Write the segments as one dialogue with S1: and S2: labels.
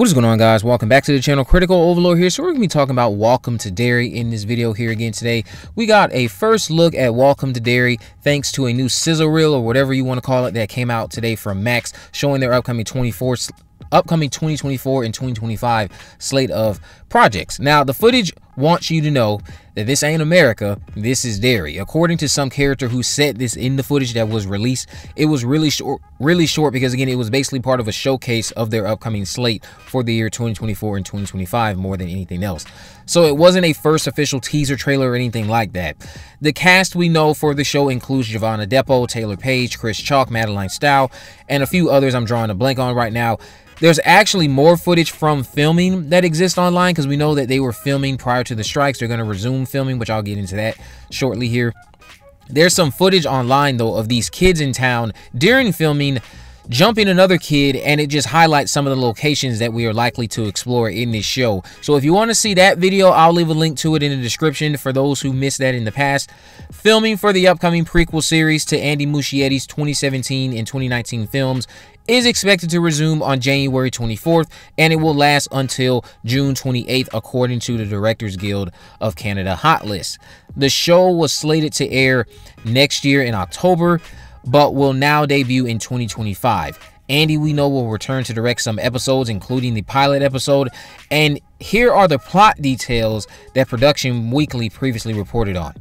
S1: What is going on guys? Welcome back to the channel. Critical Overlord here. So we're going to be talking about Welcome to Derry in this video here again today. We got a first look at Welcome to Derry thanks to a new sizzle reel or whatever you want to call it that came out today from Max showing their upcoming 24 upcoming 2024 and 2025 slate of projects. Now, the footage wants you to know that this ain't America, this is Derry. According to some character who said this in the footage that was released, it was really short, really short because again, it was basically part of a showcase of their upcoming slate for the year 2024 and 2025 more than anything else. So it wasn't a first official teaser trailer or anything like that. The cast we know for the show includes Jovan Adepo, Taylour Paige, Chris Chalk, Madeleine Stowe, and a few others I'm drawing a blank on right now. There's actually more footage from filming that exists online because we know that they were filming prior to the strikes. They're going to resume filming, which I'll get into that shortly here. There's some footage online, though, of these kids in town during filming jumping another kid and it just highlights some of the locations that we are likely to explore in this show. So if you want to see that video i'll leave a link to it in the description for those who missed that in the past. Filming for the upcoming prequel series to andy muschietti's 2017 and 2019 films is expected to resume on January 24th and it will last until June 28th according to the Directors Guild of Canada hot list. The show was slated to air next year in October but will now debut in 2025. Andy, we know, will return to direct some episodes, including the pilot episode. And here are the plot details that Production Weekly previously reported on.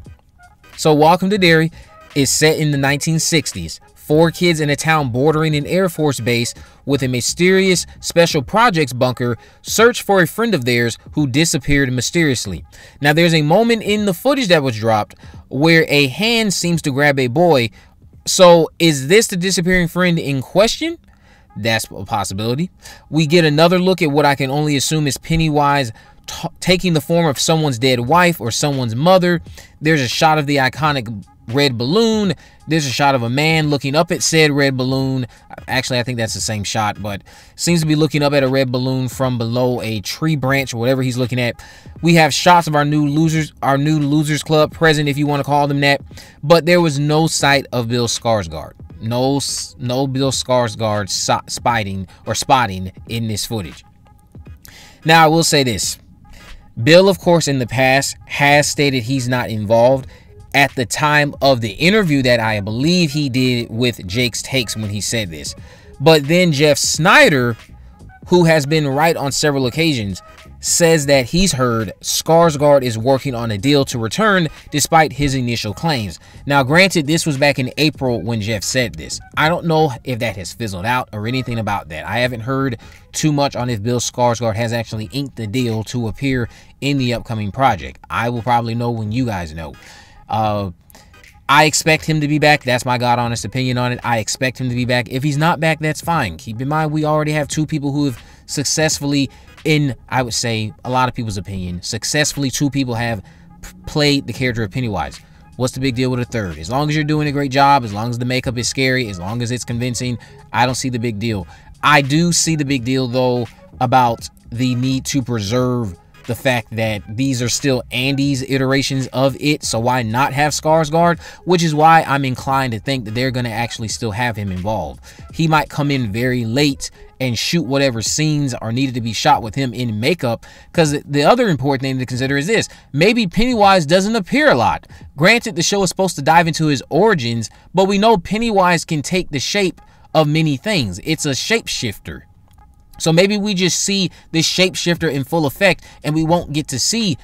S1: So, Welcome to Derry is set in the 1960s. Four kids in a town bordering an Air Force base with a mysterious special projects bunker search for a friend of theirs who disappeared mysteriously. Now, there's a moment in the footage that was dropped where a hand seems to grab a boy so, is this the disappearing friend in question? That's a possibility. We get another look at what I can only assume is Pennywise taking the form of someone's dead wife or someone's mother. There's a shot of the iconic red balloon. There's a shot of a man looking up at said red balloon. Actually, I think that's the same shot, but seems to be looking up at a red balloon from below a tree branch or whatever he's looking at. We have shots of our new losers, our new losers club present, if you want to call them that. But there was no sight of Bill Skarsgård. No, no Bill Skarsgård spotting or spotting in this footage. Now, I will say this. Bill, of course, in the past has stated he's not involved at the time of the interview that I believe he did with Jake's Takes when he said this. But then Jeff Sneider, who has been right on several occasions, says that he's heard Skarsgård is working on a deal to return despite his initial claims. Now, granted, this was back in April when Jeff said this. I don't know if that has fizzled out or anything about that. I haven't heard too much on if Bill Skarsgård has actually inked the deal to appear in the upcoming project. I will probably know when you guys know. Uh, I expect him to be back. That's my God honest opinion on it. I expect him to be back. If he's not back, that's fine. Keep in mind, we already have two people who have successfully, in I would say a lot of people's opinion, successfully two people have played the character of Pennywise. What's the big deal with a third? As long as you're doing a great job, as long as the makeup is scary, as long as it's convincing, I don't see the big deal. I do see the big deal though about the need to preserve the fact that these are still Andy's iterations of it, so why not have Skarsgård? Which is why I'm inclined to think that they're going to actually still have him involved. He might come in very late and shoot whatever scenes are needed to be shot with him in makeup. Because the other important thing to consider is this maybe Pennywise doesn't appear a lot. Granted, the show is supposed to dive into his origins, but we know Pennywise can take the shape of many things. It's a shapeshifter. So maybe we just see this shapeshifter in full effect and we won't get to see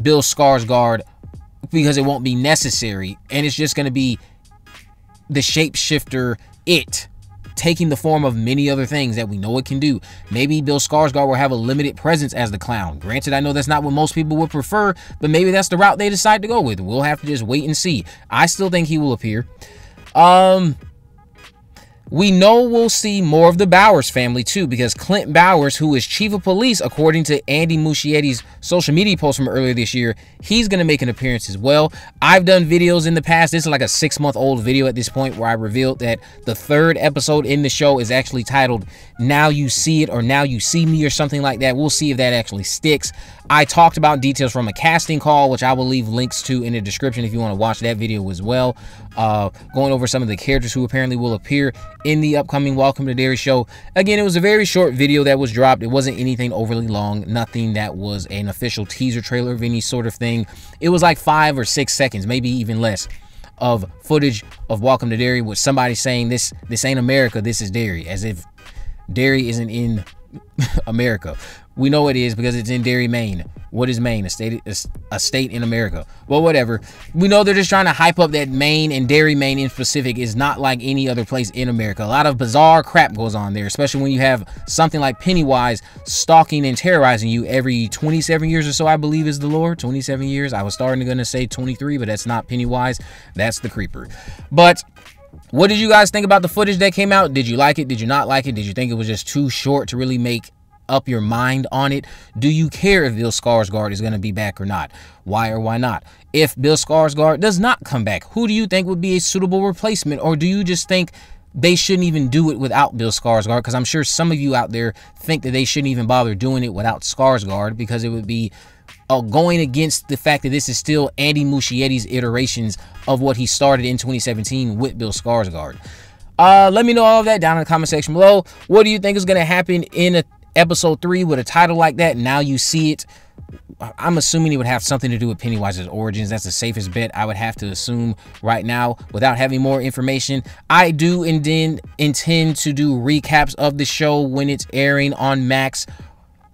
S1: Bill Skarsgård because it won't be necessary. And it's just going to be the shapeshifter it taking the form of many other things that we know it can do. Maybe Bill Skarsgård will have a limited presence as the clown. Granted, I know that's not what most people would prefer, but maybe that's the route they decide to go with. We'll have to just wait and see. I still think he will appear. Um, we know we'll see more of the Bowers family too because Clint Bowers, who is chief of police according to Andy Muschietti's social media post from earlier this year, he's going to make an appearance as well. I've done videos in the past. This is like a six month old video at this point where I revealed that the third episode in the show is actually titled Now You See It or Now You See Me or something like that. We'll see if that actually sticks. I talked about details from a casting call, which I will leave links to in the description if you want to watch that video as well. Uh, going over some of the characters who apparently will appear in the upcoming Welcome to Derry show. Again, it was a very short video that was dropped. It wasn't anything overly long, nothing that was an official teaser trailer of any sort of thing. It was like five or six seconds, maybe even less of footage of Welcome to Derry with somebody saying this this ain't America, this is Derry, as if Derry isn't in America. We know it is because it's in Derry, Maine. What is Maine? A state, a state in America. Well, whatever. We know they're just trying to hype up that Maine and Derry, Maine in specific is not like any other place in America. A lot of bizarre crap goes on there, especially when you have something like Pennywise stalking and terrorizing you every 27 years or so, I believe is the lore. 27 years. I was starting to gonna say 23, but that's not Pennywise. That's the creeper. But what did you guys think about the footage that came out? Did you like it? Did you not like it? Did you think it was just too short to really make up your mind on it? Do you care if Bill Skarsgård is going to be back or not? Why or why not? If Bill Skarsgård does not come back, who do you think would be a suitable replacement? Or do you just think they shouldn't even do it without Bill Skarsgård? Because I'm sure some of you out there think that they shouldn't even bother doing it without Skarsgård because it would be uh, going against the fact that this is still Andy Muschietti's iterations of what he started in 2017 with Bill Skarsgård. Uh, let me know all of that down in the comment section below. What do you think is going to happen in a episode three with a title like that. Now you see it. I'm assuming it would have something to do with Pennywise's origins. That's the safest bet I would have to assume right now without having more information. I do intend intend to do recaps of the show when it's airing on Max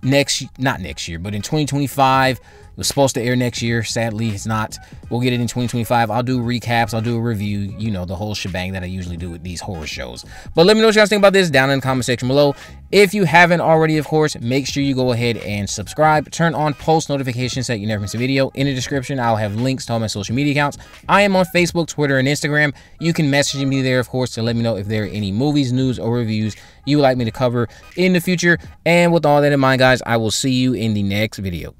S1: next not next year, but in 2025 it was supposed to air next year. Sadly, it's not. We'll get it in 2025. I'll do recaps. I'll do a review. You know, the whole shebang that I usually do with these horror shows. But let me know what you guys think about this down in the comment section below. If you haven't already, of course, make sure you go ahead and subscribe. Turn on post notifications so that you never miss a video. In the description, I'll have links to all my social media accounts. I am on Facebook, Twitter, and Instagram. You can message me there, of course, to let me know if there are any movies, news, or reviews you would like me to cover in the future. And with all that in mind, guys, I will see you in the next video.